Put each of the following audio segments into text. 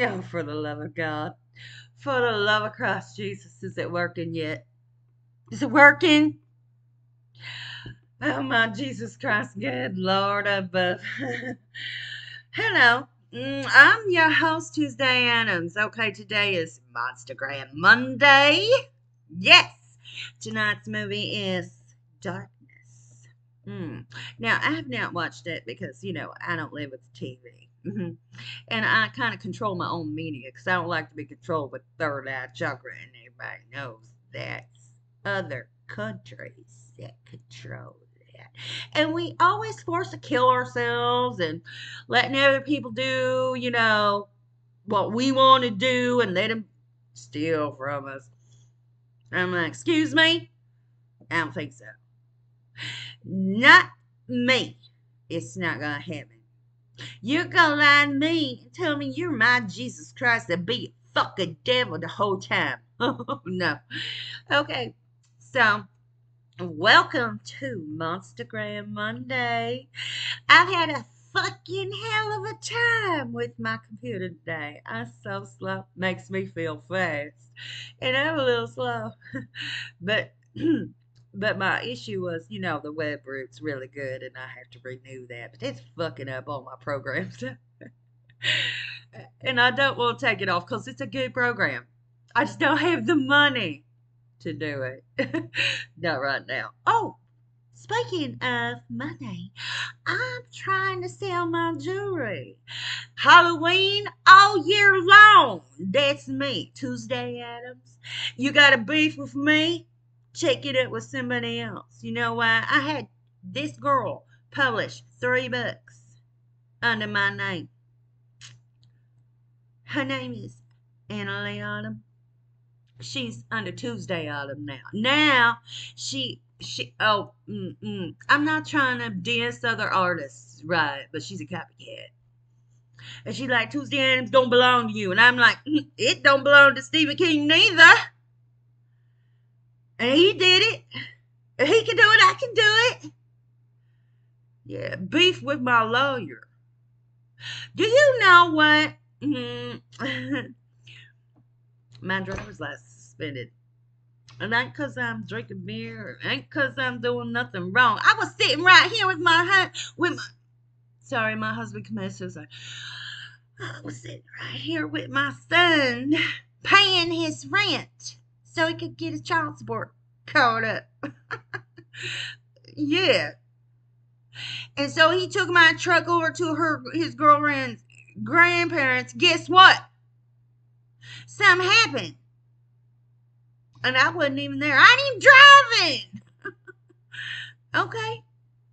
Oh, for the love of God. For the love of Christ Jesus, is it working yet? Is it working? Oh, my Jesus Christ, good Lord above. Hello, mm, I'm your host, Tuesday Addams. Okay, today is Monstergram Monday. Yes, tonight's movie is Darkness. Mm. Now, I have not watched it because, you know, I don't live with TV. Hmm And I kind of control my own media because I don't like to be controlled with third eye chakra, and everybody knows that's other countries that control that. And we always force to kill ourselves and letting other people do, you know, what we want to do and let them steal from us. I'm like, excuse me? I don't think so. Not me. It's not gonna happen. You're gonna lie to me and tell me you're my Jesus Christ and be a fucking devil the whole time. Oh no. Okay, so welcome to Monstergram Monday. I've had a fucking hell of a time with my computer today. I'm so slow. Makes me feel fast. And I'm a little slow. but but my issue was, you know, the Webroot's really good and I have to renew that. But it's fucking up all my programs. and I don't want to take it off because it's a good program. I just don't have the money to do it. Not right now. Oh, speaking of money, I'm trying to sell my jewelry. Halloween all year long. That's me, Tuesday Addams. You got a beef with me? Check it with somebody else. You know why? I had this girl publish three books under my name. Her name is Anna Lee Autumn. She's under Tuesday Autumn now. Now she she oh mm, mm, I'm not trying to diss other artists, right? But she's a copycat. And she's like Tuesday Addams don't belong to you, and I'm like mm, it don't belong to Stephen King neither. And he did it. If he can do it, I can do it. Yeah, beef with my lawyer. Do you know what? Mm, my driver's license suspended. And ain't because I'm drinking beer. Ain't because I'm doing nothing wrong. I was sitting right here with my husband. With my, sorry, my husband committed suicide. I was sitting right here with my son, paying his rent so he could get his child support caught up. yeah. And so he took my truck over to her his girlfriend's grandparents. Guess what? Something happened. And I wasn't even there. I ain't even driving. okay.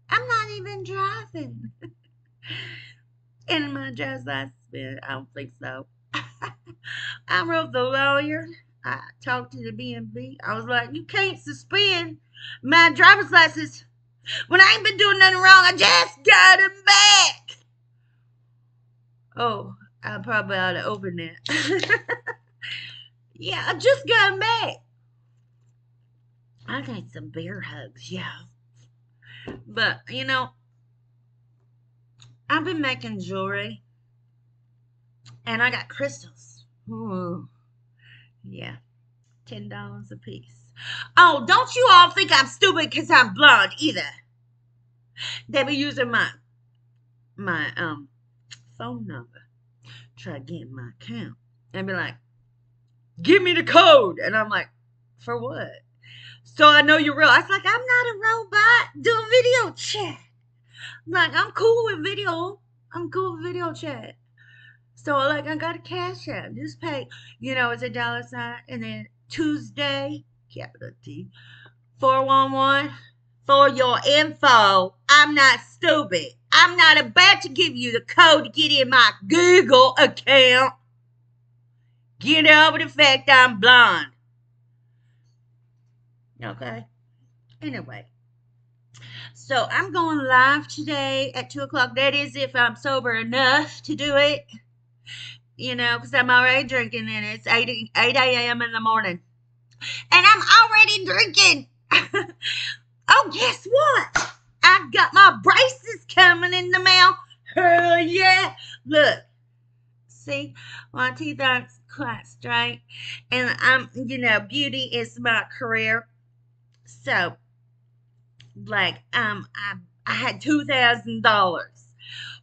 I'm not even driving. and my driver's license, I don't think so. I wrote the lawyer. I talked to the BMV. I was like, you can't suspend my driver's license when I ain't been doing nothing wrong. I just got him back. Oh, I probably ought to open that. yeah, I just got him back. I need some bear hugs, yeah. But, you know, I've been making jewelry and I got crystals. Ooh. Yeah, ten dollars a piece. Oh, don't you all think I'm stupid because I'm blonde either? They be using my my um phone number, try getting my account, and be like, "Give me the code," and I'm like, "For what?" So I know you're real. I was like, "I'm not a robot. Do a video chat." I'm like, "I'm cool with video. I'm cool with video chat." So like I got a cash app. Just pay, you know, it's a dollar sign and then Tuesday, capital T, 411 for your info. I'm not stupid. I'm not about to give you the code to get in my Google account. Get over the fact I'm blonde. Okay. Anyway. So I'm going live today at 2 o'clock. That is if I'm sober enough to do it you know, because I'm already drinking and it's 8, 8 a.m. in the morning. And I'm already drinking. oh, guess what? I've got my braces coming in the mail. Hell yeah. Look, See, my teeth aren't quite straight, and I'm, you know, beauty is my career. So, like, um, I, I had two thousand dollars.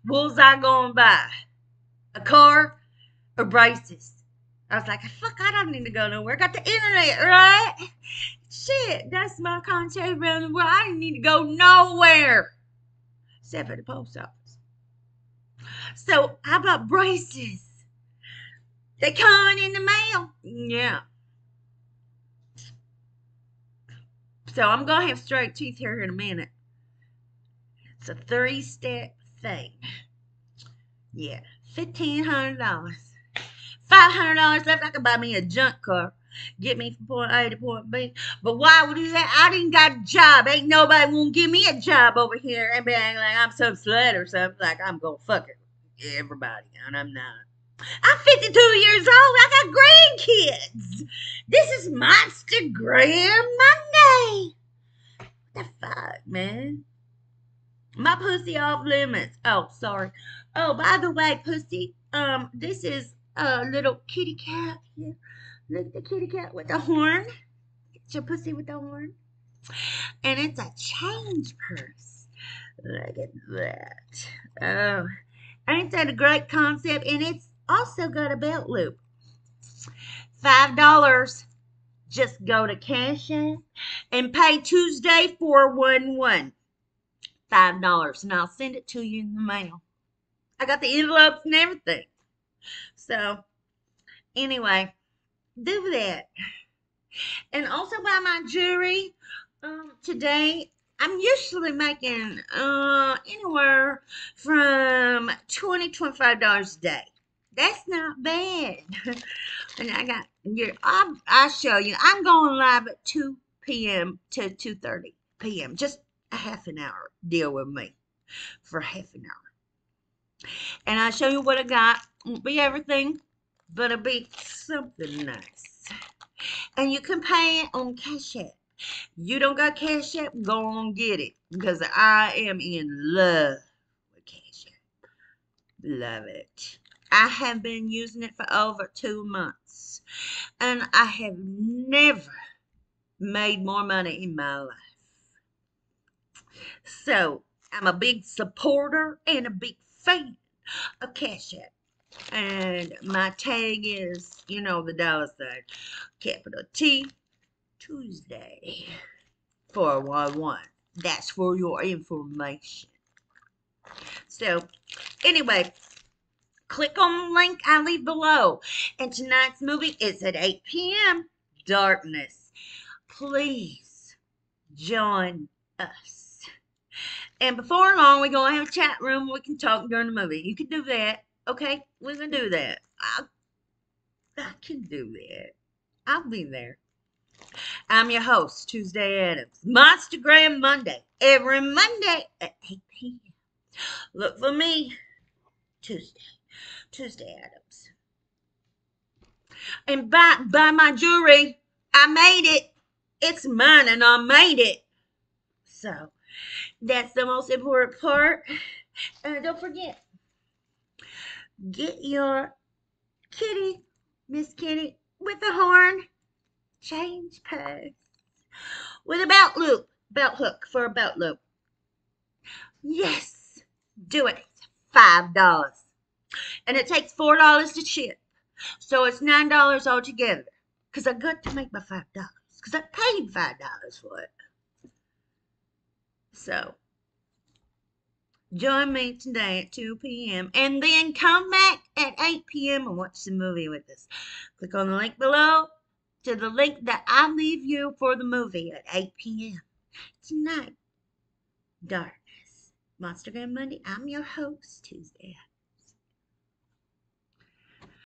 What was I gonna buy? A car or braces? I was like, fuck, I don't need to go nowhere. Got the internet, right? Shit, that's my contact around the world. I didn't need to go nowhere except for the post office. So I bought braces. They coming in the mail. Yeah. So I'm gonna have straight teeth here in a minute. It's a three-step thing. Yeah, fifteen hundred dollars. Five hundred dollars left. I could buy me a junk car, get me from point A to point B. But why would you say I didn't got a job? Ain't nobody won't give me a job over here and be like I'm some slut or something. Like I'm gonna fuck it everybody, and I'm not. I'm 52 years old. I got grandkids. This is Monstergram Monday. What the fuck, man? My pussy off limits. Oh, sorry. Oh, by the way, pussy, um, this is a little kitty cat here. Look at the kitty cat with the horn. It's your pussy with the horn. And it's a change purse. Look at that. Oh, ain't that a great concept? And it's also got a belt loop. Five dollars. Just go to Cash App and pay Tuesday 411. Five dollars. And I'll send it to you in the mail. I got the envelopes and everything. So, anyway, do that. And also buy my jewelry. Um, today, I'm usually making uh, anywhere from 20 $25 a day. That's not bad. and I got, I'll, I'll show you. I'm going live at 2 p.m. to 2.30 p.m. Just a half an hour. Deal with me for half an hour. And I'll show you what I got. Won't be everything, but it'll be something nice. And you can pay it on Cash App. You don't got Cash App, go on get it. Because I am in love with Cash App. Love it. I have been using it for over two months. And I have never made more money in my life. So, I'm a big supporter and a big fan of Cash App. And my tag is, you know, the dollar sign, capital T, Tuesday, 411. That's for your information. So, anyway, click on the link I leave below. And tonight's movie is at 8 p.m. Darkness. Please join us. And before long, we're going to have a chat room. We can talk during the movie. You can do that. Okay? We can do that. I, I can do that. I'll be there. I'm your host, Tuesday Addams. Monstergram Monday. Every Monday at 8 p.m. Look for me. Tuesday. Tuesday Addams. And buy, buy my jewelry. I made it. It's mine and I made it. So, that's the most important part. And don't forget, get your kitty, Miss Kitty, with the horn, change purse, with a belt loop, belt hook for a belt loop. Yes, do it. Five dollars. And it takes four dollars to ship. So it's nine dollars altogether. Because I got to make my five dollars. Because I paid five dollars for it. So join me today at 2 p.m. and then come back at 8 p.m. and watch the movie with us. Click on the link below to the link that I leave you for the movie at 8 p.m. tonight. Darkness. Monstergram Monday. I'm your host, Tuesday.